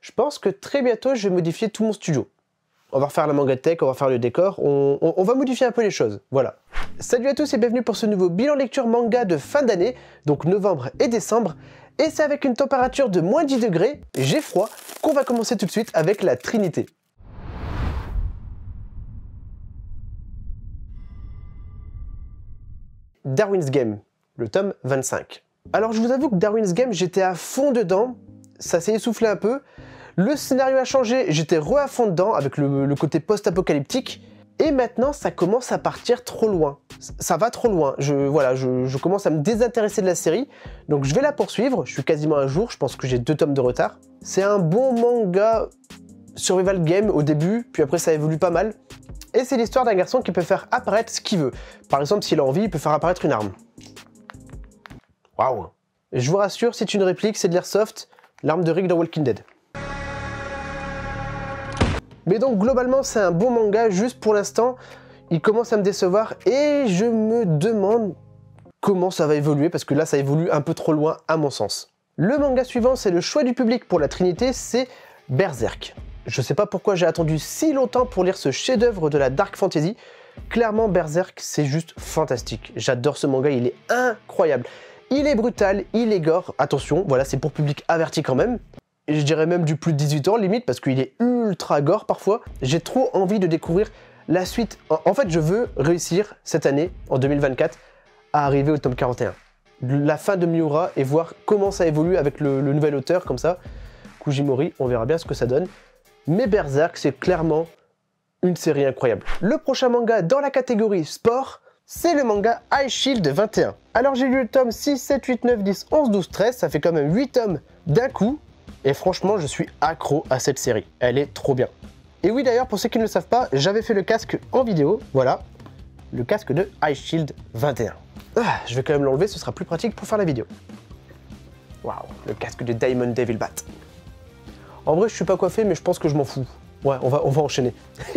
je pense que très bientôt, je vais modifier tout mon studio. On va refaire la manga tech, on va faire le décor, on, on va modifier un peu les choses, voilà. Salut à tous et bienvenue pour ce nouveau bilan lecture manga de fin d'année, donc novembre et décembre. Et c'est avec une température de moins 10 degrés, j'ai froid, qu'on va commencer tout de suite avec la Trinité. Darwin's Game, le tome 25. Alors je vous avoue que Darwin's Game, j'étais à fond dedans, ça s'est essoufflé un peu. Le scénario a changé, j'étais re à fond dedans avec le, côté post-apocalyptique. Et maintenant, ça commence à partir trop loin. Ça va trop loin. Je, commence à me désintéresser de la série. Donc je vais la poursuivre. Je suis quasiment à jour. Je pense que j'ai deux tomes de retard. C'est un bon manga survival game au début, puis après ça évolue pas mal. Et c'est l'histoire d'un garçon qui peut faire apparaître ce qu'il veut. Par exemple, s'il a envie, il peut faire apparaître une arme. Waouh Je vous rassure, c'est une réplique, c'est de l'airsoft, l'arme de Rick dans Walking Dead. Mais donc globalement, c'est un bon manga, juste pour l'instant, il commence à me décevoir et je me demande comment ça va évoluer, parce que là, ça évolue un peu trop loin à mon sens. Le manga suivant, c'est le choix du public pour la Trinité, c'est Berserk. Je sais pas pourquoi j'ai attendu si longtemps pour lire ce chef-d'œuvre de la dark fantasy. Clairement, Berserk, c'est juste fantastique. J'adore ce manga, il est incroyable. Il est brutal, il est gore. Attention, voilà, c'est pour public averti quand même. Je dirais même du plus de 18 ans limite parce qu'il est ultra gore parfois. J'ai trop envie de découvrir la suite. En fait, je veux réussir cette année, en 2024, à arriver au tome 41. La fin de Miura et voir comment ça évolue avec le, le nouvel auteur comme ça. Kujimori, on verra bien ce que ça donne mais Berserk, c'est clairement une série incroyable. Le prochain manga dans la catégorie sport, c'est le manga High Shield 21. Alors j'ai lu le tome 6, 7, 8, 9, 10, 11, 12, 13, ça fait quand même 8 tomes d'un coup, et franchement je suis accro à cette série, elle est trop bien. Et oui d'ailleurs, pour ceux qui ne le savent pas, j'avais fait le casque en vidéo, voilà, le casque de High Shield 21. Ah, je vais quand même l'enlever, ce sera plus pratique pour faire la vidéo. Waouh, le casque de Diamond Devil Bat. En vrai, je suis pas coiffé, mais je pense que je m'en fous. Ouais, on va, on va enchaîner.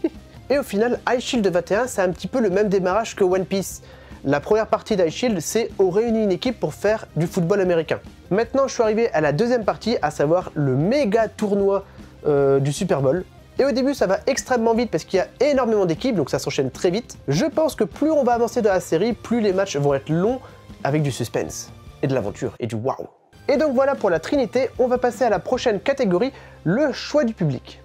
Et au final, High Shield 21, c'est un petit peu le même démarrage que One Piece. La première partie d'High Shield, c'est on réunit une équipe pour faire du football américain. Maintenant, je suis arrivé à la deuxième partie, à savoir le méga tournoi euh, du Super Bowl. Et au début, ça va extrêmement vite parce qu'il y a énormément d'équipes, donc ça s'enchaîne très vite. Je pense que plus on va avancer dans la série, plus les matchs vont être longs avec du suspense et de l'aventure et du waouh. Et donc voilà pour la Trinité, on va passer à la prochaine catégorie, le choix du public.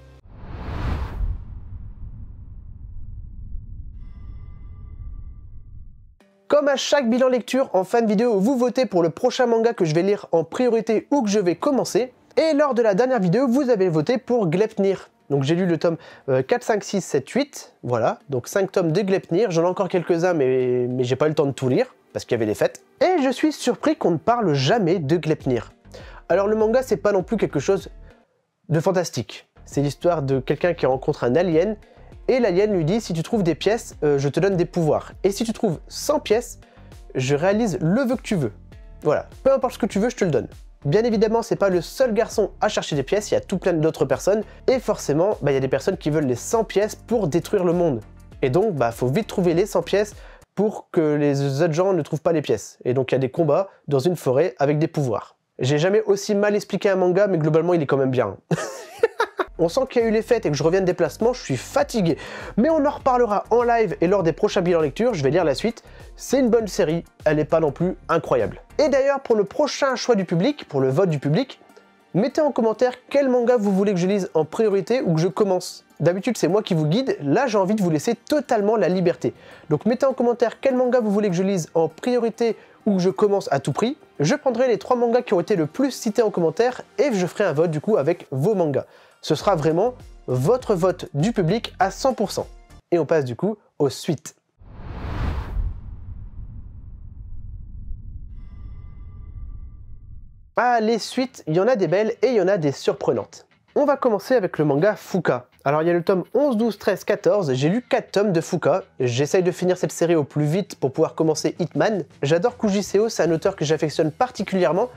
Chaque bilan lecture, en fin de vidéo, vous votez pour le prochain manga que je vais lire en priorité ou que je vais commencer. Et lors de la dernière vidéo, vous avez voté pour Glepnir. Donc j'ai lu le tome 4, 5, 6, 7, 8. Voilà, donc 5 tomes de Glepnir. J'en ai encore quelques-uns, mais, mais j'ai pas eu le temps de tout lire parce qu'il y avait des fêtes. Et je suis surpris qu'on ne parle jamais de Glepnir. Alors le manga, c'est pas non plus quelque chose de fantastique. C'est l'histoire de quelqu'un qui rencontre un alien, et l'alien lui dit, si tu trouves des pièces, euh, je te donne des pouvoirs. Et si tu trouves 100 pièces, je réalise le vœu que tu veux. Voilà, peu importe ce que tu veux, je te le donne. Bien évidemment, c'est pas le seul garçon à chercher des pièces, il y a tout plein d'autres personnes, et forcément, bah, il y a des personnes qui veulent les 100 pièces pour détruire le monde. Et donc, bah, faut vite trouver les 100 pièces pour que les autres gens ne trouvent pas les pièces. Et donc il y a des combats dans une forêt avec des pouvoirs. J'ai jamais aussi mal expliqué un manga, mais globalement il est quand même bien. on sent qu'il y a eu les fêtes et que je reviens de déplacement, je suis fatigué. Mais on en reparlera en live et lors des prochains bilans lecture, je vais lire la suite. C'est une bonne série, elle n'est pas non plus incroyable. Et d'ailleurs, pour le prochain choix du public, pour le vote du public, mettez en commentaire quel manga vous voulez que je lise en priorité ou que je commence. D'habitude, c'est moi qui vous guide. Là, j'ai envie de vous laisser totalement la liberté. Donc, mettez en commentaire quel manga vous voulez que je lise en priorité ou que je commence à tout prix. Je prendrai les trois mangas qui ont été le plus cités en commentaire et je ferai un vote du coup avec vos mangas. Ce sera vraiment votre vote du public à 100%. Et on passe du coup aux suites. Ah, les suites, il y en a des belles et il y en a des surprenantes. On va commencer avec le manga Fuka. Alors il y a le tome 11, 12, 13, 14, j'ai lu 4 tomes de Fuka, j'essaye de finir cette série au plus vite pour pouvoir commencer Hitman. J'adore Kujiseo, c'est un auteur que j'affectionne particulièrement,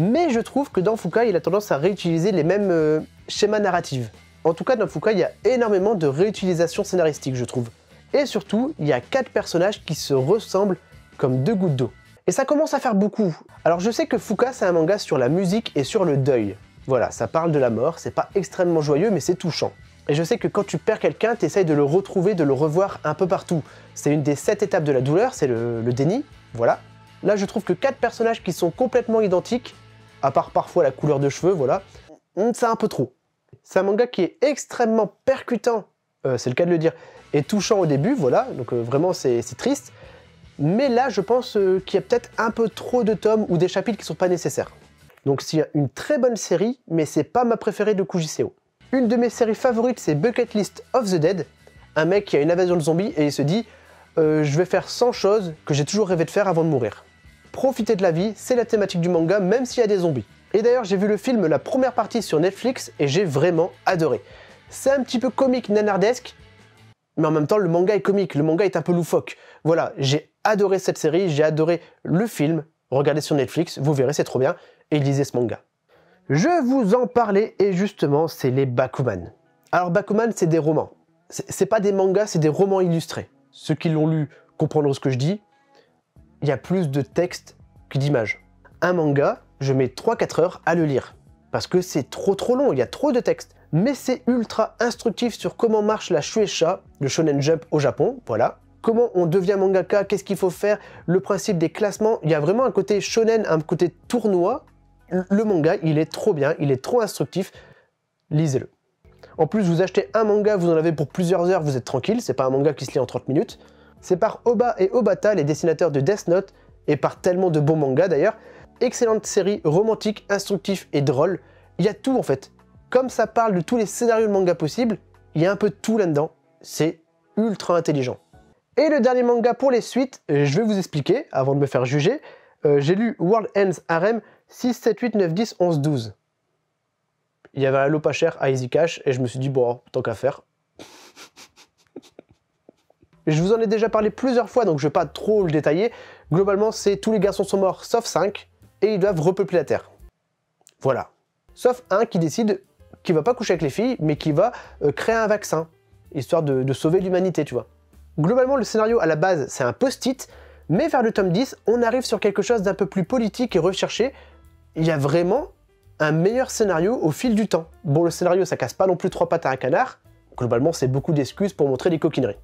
mais je trouve que dans Fuka il a tendance à réutiliser les mêmes euh, schémas narratifs. En tout cas dans Fuka il y a énormément de réutilisation scénaristique je trouve. Et surtout, il y a 4 personnages qui se ressemblent comme deux gouttes d'eau. Et ça commence à faire beaucoup. Alors je sais que Fuka c'est un manga sur la musique et sur le deuil. Voilà, ça parle de la mort, c'est pas extrêmement joyeux, mais c'est touchant. Et je sais que quand tu perds quelqu'un, tu essayes de le retrouver, de le revoir un peu partout. C'est une des sept étapes de la douleur, c'est le, le déni, voilà. Là, je trouve que quatre personnages qui sont complètement identiques, à part parfois la couleur de cheveux, voilà, c'est un peu trop. C'est un manga qui est extrêmement percutant, euh, c'est le cas de le dire, et touchant au début, voilà, donc euh, vraiment c'est triste. Mais là, je pense euh, qu'il y a peut-être un peu trop de tomes ou des chapitres qui sont pas nécessaires. Donc c'est une très bonne série, mais c'est pas ma préférée de Kujiseo. Une de mes séries favorites, c'est Bucket List of the Dead. Un mec qui a une invasion de zombies et il se dit Je vais faire 100 choses que j'ai toujours rêvé de faire avant de mourir. Profiter de la vie, c'est la thématique du manga, même s'il y a des zombies. Et d'ailleurs, j'ai vu le film, la première partie sur Netflix, et j'ai vraiment adoré. C'est un petit peu comique, nanardesque, mais en même temps, le manga est comique, le manga est un peu loufoque. Voilà, j'ai adoré cette série, j'ai adoré le film. Regardez sur Netflix, vous verrez, c'est trop bien, et lisez ce manga. Je vous en parlais, et justement, c'est les Bakuman. Alors, Bakuman, c'est des romans. C'est pas des mangas, c'est des romans illustrés. Ceux qui l'ont lu comprendront ce que je dis, il y a plus de texte que d'images. Un manga, je mets 3-4 heures à le lire. Parce que c'est trop trop long, il y a trop de texte. Mais c'est ultra instructif sur comment marche la Shueisha, le Shonen Jump au Japon, voilà. Comment on devient mangaka, qu'est-ce qu'il faut faire, le principe des classements. Il y a vraiment un côté shonen, un côté tournoi. Le manga, il est trop bien, il est trop instructif. Lisez-le. En plus, vous achetez un manga, vous en avez pour plusieurs heures, vous êtes tranquille, c'est pas un manga qui se lit en 30 minutes. C'est par Oba et Obata, les dessinateurs de Death Note, et par tellement de bons mangas d'ailleurs. Excellente série, romantique, instructif et drôle. Il y a tout en fait. Comme ça parle de tous les scénarios de manga possibles, il y a un peu de tout là-dedans. C'est ultra intelligent. Et le dernier manga pour les suites, je vais vous expliquer avant de me faire juger. Euh, j'ai lu World Ends Harem 6, 7, 8, 9, 10, 11, 12. Il y avait un lot pas cher à Easy Cash et je me suis dit, bon, tant qu'à faire, je vous en ai déjà parlé plusieurs fois, donc je vais pas trop le détailler. Globalement, c'est tous les garçons sont morts sauf 5, et ils doivent repeupler la Terre. Voilà. Sauf un qui décide qu'il va pas coucher avec les filles, mais qui va euh, créer un vaccin, histoire de, sauver l'humanité, tu vois. Globalement, le scénario à la base, c'est un post-it, mais vers le tome 10, on arrive sur quelque chose d'un peu plus politique et recherché. Il y a vraiment un meilleur scénario au fil du temps. Bon, le scénario, ça casse pas non plus trois pattes à un canard. Globalement, c'est beaucoup d'excuses pour montrer des coquineries.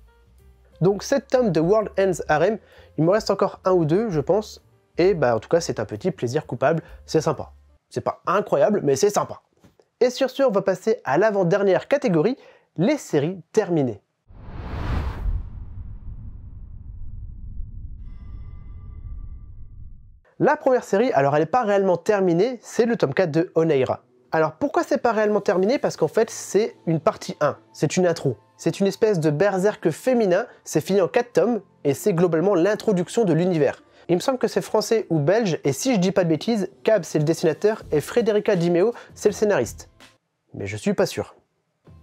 Donc 7 tomes de World Ends Harem, il me reste encore un ou deux, je pense, et bah en tout cas c'est un petit plaisir coupable, c'est sympa. C'est pas incroyable, mais c'est sympa. Et sur ce, on va passer à l'avant-dernière catégorie, les séries terminées. La première série, alors elle n'est pas réellement terminée, c'est le tome 4 de Oneira. Alors pourquoi c'est pas réellement terminé? Parce qu'en fait c'est une partie 1, c'est une intro. C'est une espèce de berserk féminin, c'est fini en 4 tomes, et c'est globalement l'introduction de l'univers. Il me semble que c'est français ou belge, et si je dis pas de bêtises, Cab c'est le dessinateur et Frederica Dimeo c'est le scénariste. Mais je suis pas sûr.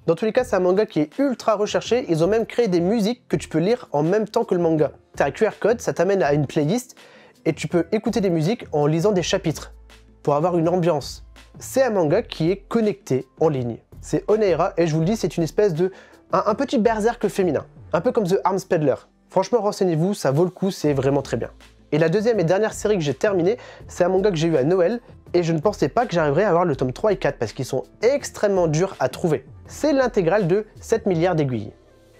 Dans tous les cas, c'est un manga qui est ultra recherché, ils ont même créé des musiques que tu peux lire en même temps que le manga. T'as un QR code, ça t'amène à une playlist, et tu peux écouter des musiques en lisant des chapitres, pour avoir une ambiance. C'est un manga qui est connecté en ligne. C'est Oneira, et je vous le dis, c'est une espèce de un, petit berserk féminin, un peu comme The Arms Peddler. Franchement, renseignez-vous, ça vaut le coup, c'est vraiment très bien. Et la deuxième et dernière série que j'ai terminée, c'est un manga que j'ai eu à Noël, et je ne pensais pas que j'arriverais à avoir le tome 3 et 4 parce qu'ils sont extrêmement durs à trouver. C'est l'intégrale de 7 milliards d'aiguilles.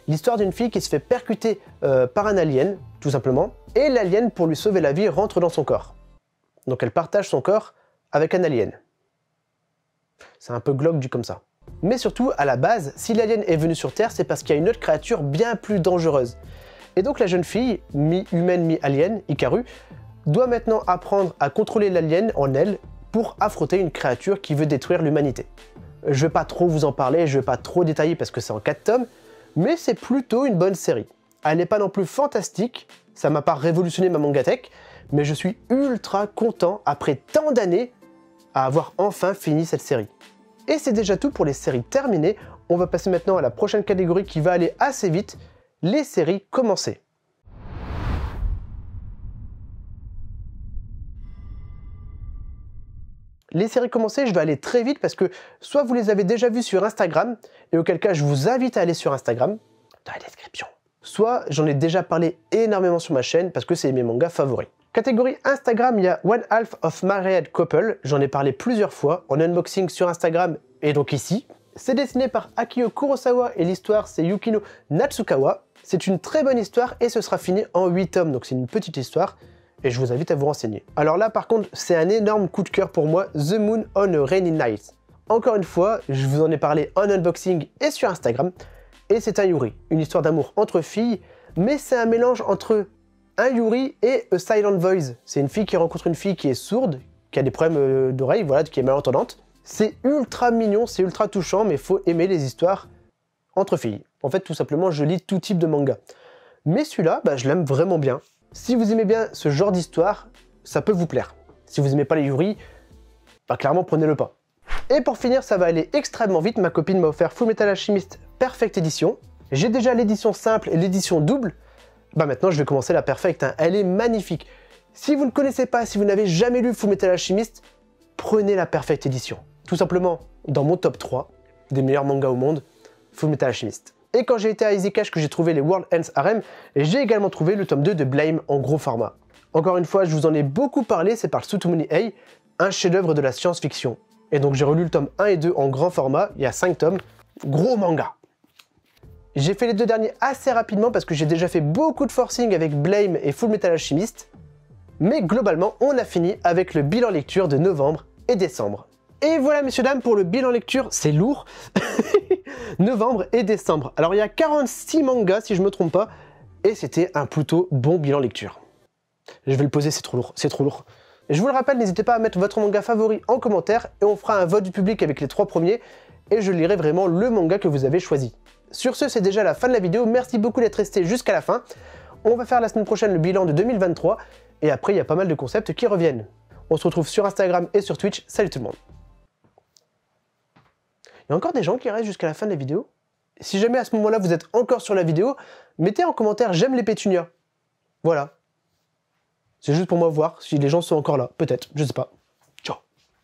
L'histoire d'une fille qui se fait percuter euh, par un alien, tout simplement, et l'alien, pour lui sauver la vie, rentre dans son corps. Donc elle partage son corps avec un alien. C'est un peu glauque du comme ça. Mais surtout, à la base, si l'alien est venu sur Terre, c'est parce qu'il y a une autre créature bien plus dangereuse. Et donc la jeune fille, mi-humaine, mi-alien, Ikaru, doit maintenant apprendre à contrôler l'alien en elle pour affronter une créature qui veut détruire l'humanité. Je vais pas trop vous en parler, je vais pas trop détailler parce que c'est en 4 tomes, mais c'est plutôt une bonne série. Elle n'est pas non plus fantastique, ça m'a pas révolutionné ma mangatech, mais je suis ultra content après tant d'années à avoir enfin fini cette série. Et c'est déjà tout pour les séries terminées. On va passer maintenant à la prochaine catégorie qui va aller assez vite, les séries commencées. Les séries commencées, je vais aller très vite parce que soit vous les avez déjà vues sur Instagram, et auquel cas je vous invite à aller sur Instagram, dans la description. Soit j'en ai déjà parlé énormément sur ma chaîne parce que c'est mes mangas favoris. Catégorie Instagram, il y a One Half of Married Couple. J'en ai parlé plusieurs fois en unboxing sur Instagram et donc ici. C'est dessiné par Akio Kurosawa et l'histoire c'est Yukino Natsukawa. C'est une très bonne histoire et ce sera fini en 8 tomes, donc c'est une petite histoire et je vous invite à vous renseigner. Alors là par contre, c'est un énorme coup de cœur pour moi, The Moon on a Rainy Night. Encore une fois, je vous en ai parlé en unboxing et sur Instagram, et c'est un Yuri, une histoire d'amour entre filles, mais c'est un mélange entre un Yuri et A Silent Voice. C'est une fille qui rencontre une fille qui est sourde, qui a des problèmes euh, d'oreille, voilà, qui est malentendante. C'est ultra mignon, c'est ultra touchant, mais faut aimer les histoires entre filles. En fait, tout simplement, je lis tout type de manga. Mais celui-là, bah, je l'aime vraiment bien. Si vous aimez bien ce genre d'histoire, ça peut vous plaire. Si vous aimez pas les Yuri, bah, clairement, prenez-le pas. Et pour finir, ça va aller extrêmement vite. Ma copine m'a offert Full Metal Alchemist Perfect Edition. J'ai déjà l'édition simple et l'édition double. Bah maintenant, je vais commencer la Perfect. Hein. Elle est magnifique. Si vous ne connaissez pas, si vous n'avez jamais lu Full Metal Alchemist, prenez la Perfect Edition. Tout simplement, dans mon top 3 des meilleurs mangas au monde, Full Metal Alchemist. Et quand j'ai été à Easy Cash que j'ai trouvé les World Ends Harem, j'ai également trouvé le tome 2 de Blame en gros format. Encore une fois, je vous en ai beaucoup parlé, c'est par Sutumuni Ei, un chef-d'œuvre de la science-fiction. Et donc j'ai relu le tome 1 et 2 en grand format, il y a 5 tomes, gros manga. J'ai fait les deux derniers assez rapidement parce que j'ai déjà fait beaucoup de forcing avec Blame et Full Metal Alchemist, mais globalement on a fini avec le bilan lecture de novembre et décembre. Et voilà messieurs dames pour le bilan lecture, c'est lourd, novembre et décembre. Alors il y a 46 mangas si je me trompe pas, et c'était un plutôt bon bilan lecture. Je vais le poser, c'est trop lourd, c'est trop lourd. Je vous le rappelle, n'hésitez pas à mettre votre manga favori en commentaire et on fera un vote du public avec les trois premiers et je lirai vraiment le manga que vous avez choisi. Sur ce, c'est déjà la fin de la vidéo. Merci beaucoup d'être resté jusqu'à la fin. On va faire la semaine prochaine le bilan de 2023 et après, il y a pas mal de concepts qui reviennent. On se retrouve sur Instagram et sur Twitch. Salut tout le monde. Il y a encore des gens qui restent jusqu'à la fin de la vidéo Si jamais à ce moment-là vous êtes encore sur la vidéo, mettez en commentaire j'aime les pétunias. Voilà. C'est juste pour moi voir si les gens sont encore là, peut-être, je sais pas.